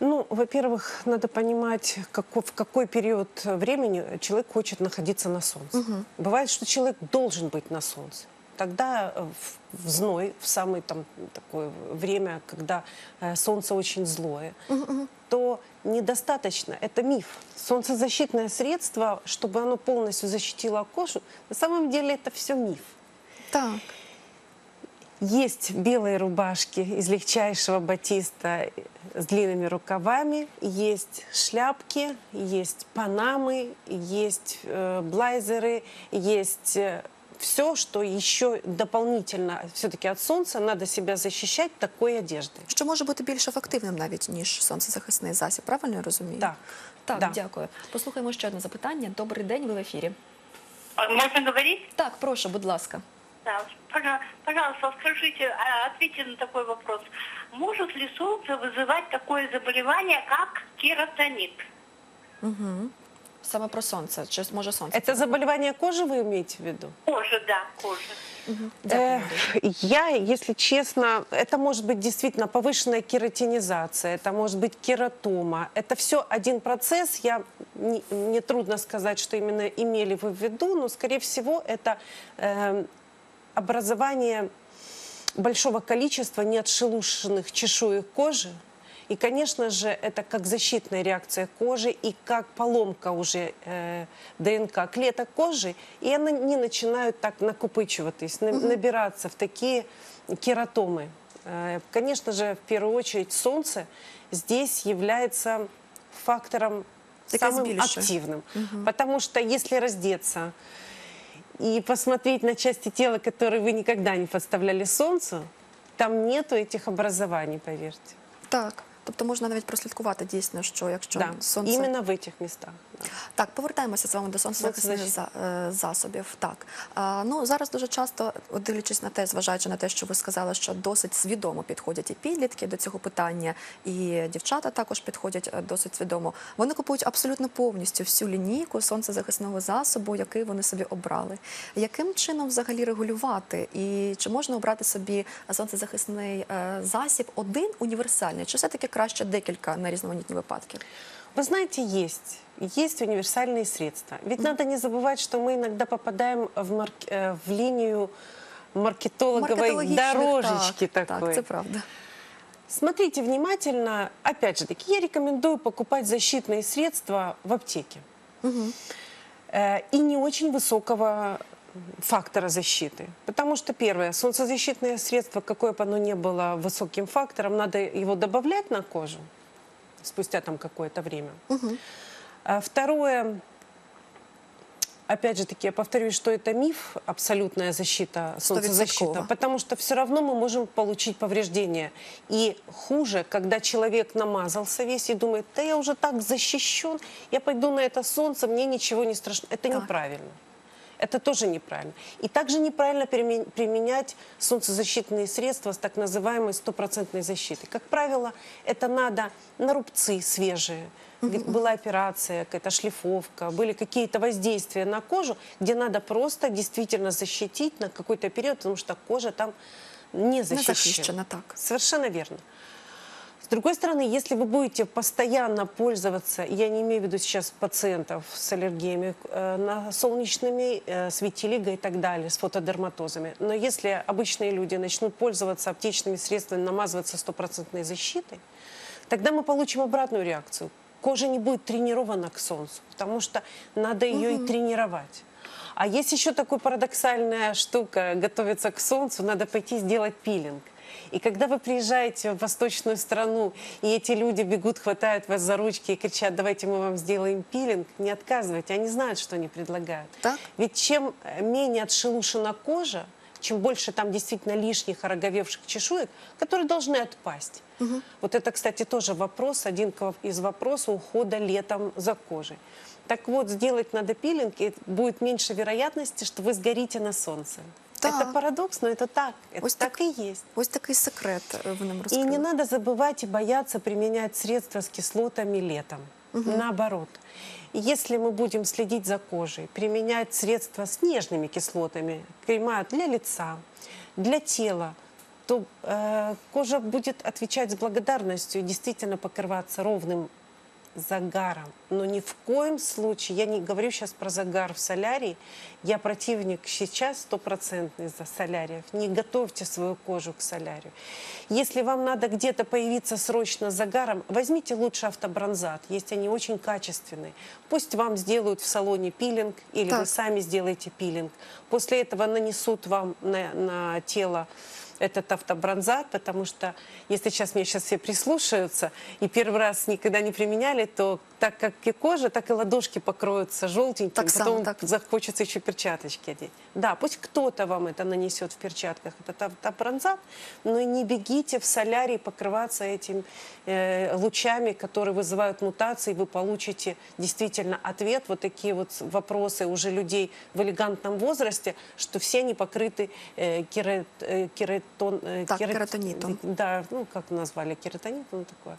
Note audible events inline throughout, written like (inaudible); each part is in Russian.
Ну, во-первых, надо понимать, како- в какой период времени человек хочет находиться на солнце. Бывает, что человек должен быть на солнце. Тогда э, в, в зной, в самое там такое время, когда э, солнце очень злое, то недостаточно. Это миф. Солнцезащитное средство, чтобы оно полностью защитило кожу, на самом деле это все миф. Так. Есть белые рубашки из легчайшего батиста с длинными рукавами, есть шляпки, есть панамы, есть э, блайзеры, есть все, что еще дополнительно все-таки от солнца надо себя защищать такой одеждой. Що може бути більш ефективним навіть, ніж сонцезахисний засіб, правильно я розумію? Так. Так, Да. дякую. Послухаємо ще одне запитання. Добрий день, ви в ефірі. А, Можно говорить? Так, прошу, будь ласка. Да. Пожа- Пожалуйста, скажите, а, ответьте на такой вопрос. Может ли солнце вызывать такое заболевание, как кератонит? Саме про сонце. Чи може сонце? Это заболевание кожи вы имеете в виду? Кожа, да, кожа. Дякую. Э, Я, если честно, это может быть действительно повышенная кератинизация, это может быть кератома. Это все один процесс. Я, не, мне трудно сказать, что именно имели вы в виду, но, скорее всего, это э, образование большого количества неотшелушенных чешуек кожи. И, конечно же, это как защитная реакция кожи и как поломка уже э, ДНК клеток кожи, и они начинают так накопычиваться, на- набираться в такие кератомы. Э, конечно же, в первую очередь, солнце здесь является фактором Такая самым сбилище. активным. Потому что если раздеться и посмотреть на части тела, которые вы никогда не подставляли солнцу, там нету этих образований, поверьте. Так. Тобто можна навіть прослідкувати дійсно, що якщо Да, сонце именно в этих местах. да. Так, повертаємося з вами до сонцезахисних за, е, засобів. Так а, ну зараз дуже часто, дивлячись на те, зважаючи на те, що ви сказали, що досить свідомо підходять і підлітки до цього питання, і дівчата також підходять е, досить свідомо. Вони купують абсолютно повністю всю лінійку сонцезахисного засобу, який вони собі обрали. Яким чином взагалі регулювати? І чи можна обрати собі сонцезахисний е, засіб один універсальний? Чи все таки краще декілька на різноманітні випадки? Вы знаете, есть. Есть универсальные средства. Ведь надо не забывать, что мы иногда попадаем в, марк- э, в линию маркетологовой Маркетологічних, дорожечки так, такой. Так, це правда. Смотрите внимательно. Опять же таки, я рекомендую покупать защитные средства в аптеке. Э, И не очень высокого фактора защиты. Потому что, первое, солнцезащитное средство, какое бы оно ни было высоким фактором, надо его добавлять на кожу спустя там какое-то время. А Второе, опять же таки, я повторюсь, что это миф, абсолютная защита, солнцезащита, потому что все равно мы можем получить повреждения. И хуже, когда человек намазался весь и думает, да я уже так защищен, я пойду на это солнце, мне ничего не страшно. Это Так. неправильно. Это тоже неправильно. И также неправильно приме- применять солнцезащитные средства с так называемой стопроцентной защитой. Как правило, это надо на рубцы свежие, была операция, какая-то шлифовка, были какие-то воздействия на кожу, где надо просто действительно защитить на какой-то период, потому что кожа там не защищена. захищена, так. Совершенно верно. С другой стороны, если вы будете постоянно пользоваться, я не имею в виду сейчас пациентов с аллергиями э, на солнечными, э, с витилиго и так далее, с фотодерматозами, но если обычные люди начнут пользоваться аптечными средствами, намазываться стопроцентной защитой, тогда мы получим обратную реакцию. Кожа не будет тренирована к солнцу, потому что надо ее и тренировать. А есть еще такая парадоксальная штука, готовиться к солнцу, надо пойти сделать пилинг. И когда вы приезжаете в восточную страну, и эти люди бегут, хватают вас за ручки и кричат, давайте мы вам сделаем пилинг, не отказывайте, они знают, что они предлагают. Так. Ведь чем э, менее отшелушена кожа, чем больше там действительно лишних ороговевших чешуек, которые должны отпасть. Вот это, кстати, тоже вопрос, один из вопросов ухода летом за кожей. Так вот, сделать надо пилинг, и будет меньше вероятности, что вы сгорите на солнце. Так. Это парадокс, но это так. Это Ось так так. и есть. Ось такий секрет е, ви нам И розкрили. не надо забывать и бояться применять средства с кислотами летом. Наоборот. Если мы будем следить за кожей, применять средства с нежными кислотами, крема для лица, для тела, то э, кожа будет отвечать с благодарностью и действительно покрываться ровным загаром. Но ни в коем случае, я не говорю сейчас про загар в солярии, я противник сейчас стопроцентный за соляриев. Не готовьте свою кожу к солярию. Если вам надо где-то появиться срочно с загаром, возьмите лучше автобронзат. Есть они очень качественные. Пусть вам сделают в салоне пилинг, или Так. вы сами сделаете пилинг. После этого нанесут вам на, на тело этот автобронзат, потому что если сейчас мне сейчас все прислушаются и первый раз никогда не применяли, то так как и кожа, так и ладошки покроются желтеньким, Так потом так. захочется еще перчаточки одеть. Да, пусть кто-то вам это нанесет в перчатках, этот автобронзат, но не бегите в солярий покрываться этим э, лучами, которые вызывают мутации, вы получите действительно ответ, вот такие вот вопросы уже людей в элегантном возрасте, что все они покрыты э, керат- э, кератон, э, Так, кератонитом. Да, ну как назвали, кератонит, ну такое.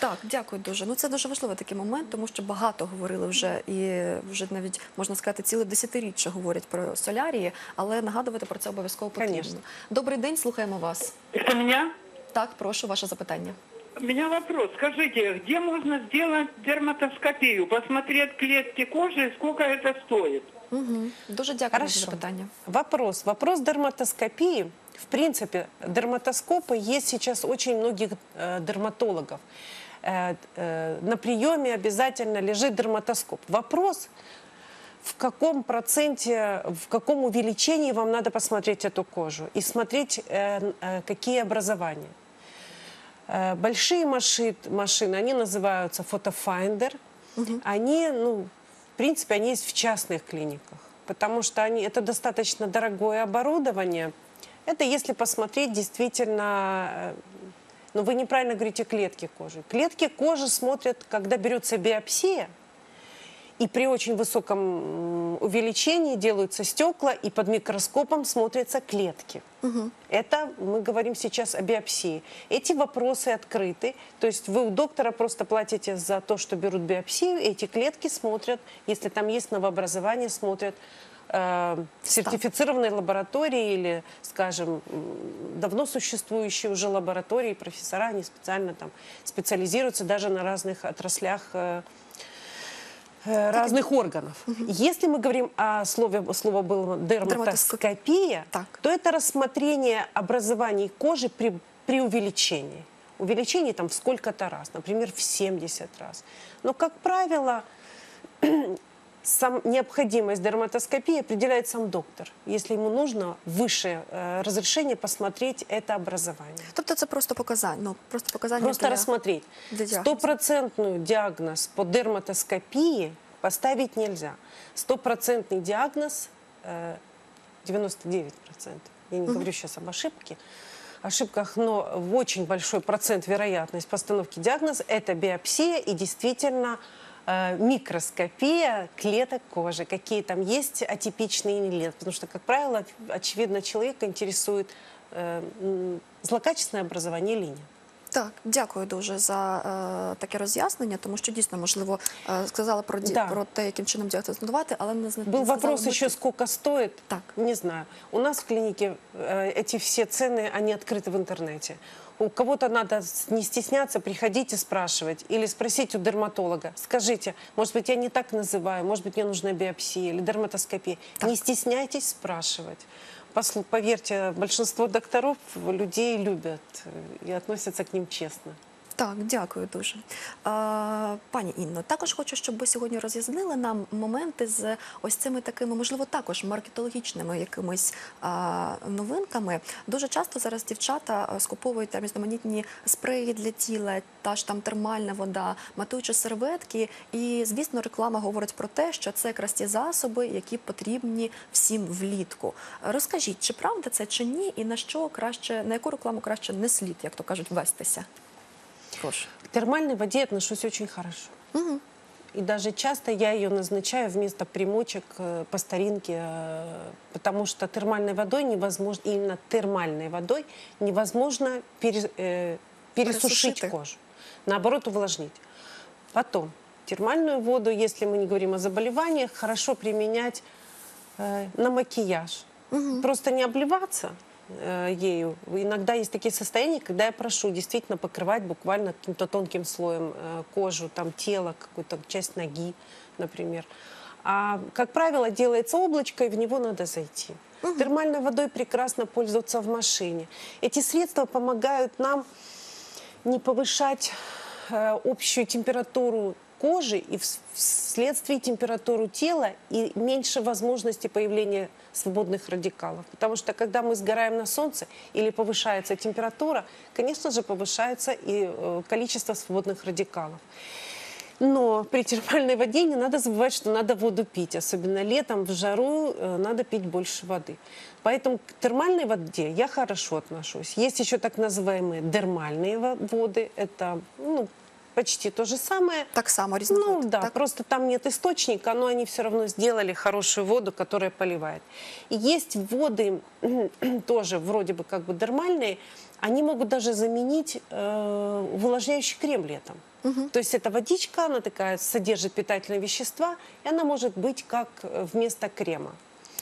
Так, дякую дуже. Ну це дуже важливий такий момент, тому що багато говорили вже і вже навіть можна сказати, ціле десятиріччя говорять про солярії, але нагадувати про це обов'язково потрібно. Конечно. Добрий день, слухаємо вас. Это меня? Так, прошу, ваше запитання. У меня вопрос. Скажите, где можно сделать дерматоскопию? Посмотреть клетки кожи и сколько это стоит? Угу. Дуже дякую за Хорошо. запитання. Вопрос. Вопрос дерматоскопии. В принципе, дерматоскопы есть сейчас очень многих э, дерматологов. Э, э, на приеме обязательно лежит дерматоскоп. Вопрос, в каком проценте, в каком увеличении вам надо посмотреть эту кожу и смотреть, какие образования. Большие маши- машины, они называются FotoFinder. Они, ну, в принципе, они есть в частных клиниках, потому что они, это достаточно дорогое оборудование. Это если посмотреть действительно, э, ну, вы неправильно говорите клетки кожи. Клетки кожи смотрят, когда берется биопсия, и при очень высоком увеличении делаются стекла, и под микроскопом смотрятся клетки. Это мы говорим сейчас о биопсии. Эти вопросы открыты. То есть вы у доктора просто платите за то, что берут биопсию, эти клетки смотрят, если там есть новообразование, смотрят э, в сертифицированной лаборатории или, скажем, давно существующие уже лаборатории, профессора, они специально там специализируются даже на разных отраслях э, разных органов. Если мы говорим о слове, слово было дерматоскопия, Так. то это рассмотрение образований кожи при, при увеличении. Увеличение там в сколько-то раз, например, в 70 раз. Но, как правило, (clears throat) сам, необходимость дерматоскопии определяет сам доктор, если ему нужно высшее э, разрешение посмотреть это образование. Тобто це просто показання. Ну просто показання Просто для- рассмотреть. для диагноза. Стопроцентную диагноз по дерматоскопии поставить нельзя. Стопроцентный диагноз э, 99%. Я не говорю сейчас об ошибке. Ошибках, но в очень большой процент вероятность постановки диагноза – это биопсия и действительно микроскопия клеток кожи, какие там есть атипичные или нет. Потому что, как правило, очевидно, человека интересует э, м, злокачественное образование или нет. Так, дякую дуже за е, таке роз'яснення, тому що дійсно можливо е, сказали про ді- Да. про те, яким чином діагностувати, але не зна- Был не сказали вопрос мету. еще, сколько стоит. Так. Не знаю. У нас в клинике э, эти все цены, они открыты в интернете. У кого-то надо не стесняться, приходите спрашивать. Или спросить у дерматолога. Скажите, может быть, я не так называю, может быть, мне нужна биопсия или дерматоскопия. Не стесняйтесь спрашивать. Поверьте, большинство докторов людей любят э, и относятся к ним честно. Так, дякую дуже. Пані Інно, також хочу, щоб ви сьогодні роз'яснили нам моменти з ось цими такими, можливо, також маркетологічними якимись новинками. Дуже часто зараз дівчата скуповують там різноманітні спреї для тіла, та ж там термальна вода, матуючі серветки. І, звісно, реклама говорить про те, що це якраз ті засоби, які потрібні всім влітку. Розкажіть, чи правда це чи ні, і на що краще, на яку рекламу краще не слід, як то кажуть, вестися? Прошу. К термальной воде отношусь очень хорошо. И даже часто я ее назначаю вместо примочек э, по старинке, э, потому что термальной водой невозможно, именно термальной водой невозможно пере- э, пересушить Пересушить. кожу. Наоборот, увлажнить. Потом, термальную воду, если мы не говорим о заболеваниях, хорошо применять э, на макияж. Просто не обливаться э, ею. Иногда есть такие состояния, когда я прошу действительно покрывать буквально каким-то тонким слоем э, кожу, там тело, какую-то часть ноги, например. А, как правило, делается облачко, и в него надо зайти. Термальной водой прекрасно пользоваться в машине. Эти средства помогают нам не повышать э, общую температуру кожи и вс- вследствие температуру тела и меньше возможности появления свободных радикалов. Потому что когда мы сгораем на солнце или повышается температура, конечно же, повышается и э, количество свободных радикалов. Но при термальной воде не надо забывать, что надо воду пить. Особенно летом в жару э, надо пить больше воды. Поэтому к термальной воде я хорошо отношусь. Есть еще так называемые дермальные во- воды. Это ну, почти то же самое. Так само Ну різновид. да, так? просто там нет источника, но они все равно сделали хорошую воду, которая поливает. И есть воды (clears throat) тоже вроде бы как бы дермальные, они могут даже заменить э, увлажняющий крем летом. То есть эта водичка, она такая содержит питательные вещества, и она может быть как э, вместо крема.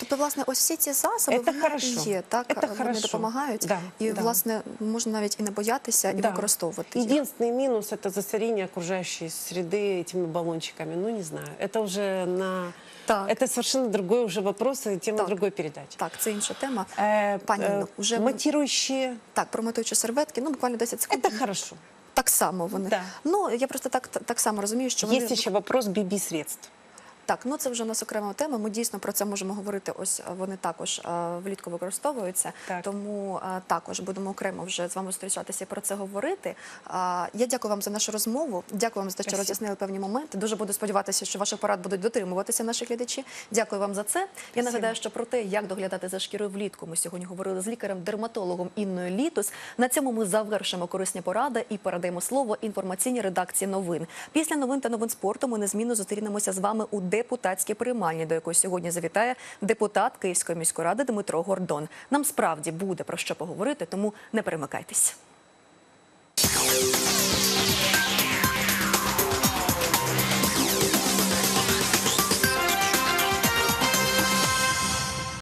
Тобто, власне, ось всі ці засоби Це вони хорошо. і є, так Це вони хорошо. допомагають, Да, і да. власне можна навіть і не боятися, і Да. використовувати їх. Единственный минус – это засорение окружающей среды этими баллончиками. Ну, не знаю. Это уже на... Так. Это совершенно другой уже вопрос и тема Так. другой передачи. Так, це інша тема. Э, Пані э, Інно, уже ми- матирующие Так, промотуючи серветки, ну буквально 10 секунд. это хорошо. Так само вони. Да. Ну я просто так так само розумію, що вони Есть еще вопрос BB-средств. Так, ну це вже у нас окрема тема. Ми дійсно про це можемо говорити. Ось е, вони також е, влітку використовуються. Так. Тому е, також будемо окремо вже з вами зустрічатися і про це говорити. Я дякую вам за нашу розмову. Дякую вам за те, що роз'яснили певні моменти. Дуже буду сподіватися, що ваших порад будуть дотримуватися наші глядачі. Дякую вам за це. Я нагадаю, що про те, як доглядати за шкірою влітку, ми сьогодні говорили з лікарем-дерматологом Інною Літус. На цьому ми завершимо корисні поради і передаємо слово інформаційній редакції новин. Після новин та новин спорту ми незмінно зустрінемося з вами у депутатській приймальні, до якої сьогодні завітає депутат Київської міської ради Дмитро Гордон. Нам справді буде про що поговорити, тому не перемикайтесь.